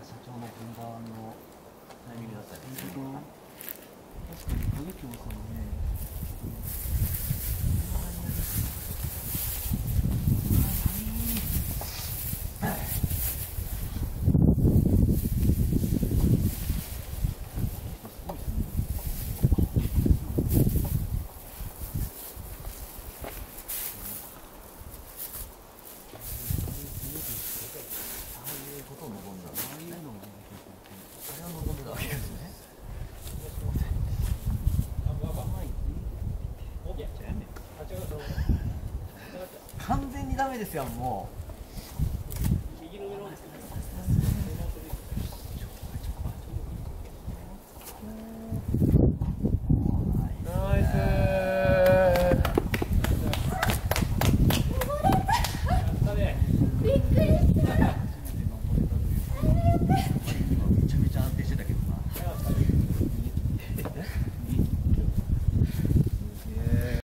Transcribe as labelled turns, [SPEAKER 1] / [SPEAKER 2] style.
[SPEAKER 1] 그래서 좀 뭔가 完全にダメですよもう。